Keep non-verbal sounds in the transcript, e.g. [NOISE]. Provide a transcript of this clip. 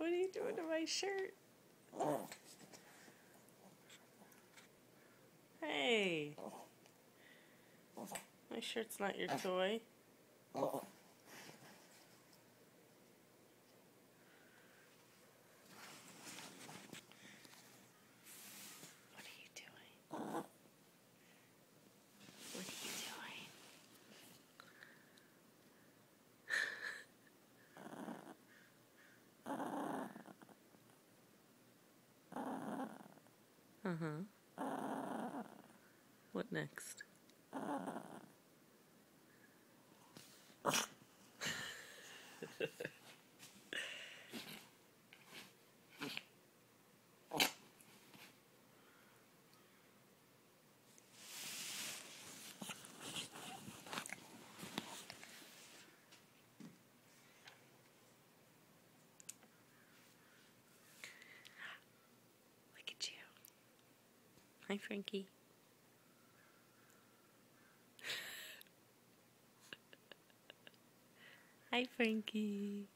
What are you doing to my shirt? Hey. My shirt's not your toy. What are you doing? What are you doing? Uh huh. What next? Look Hi, Frankie. [LAUGHS] Hi, Frankie.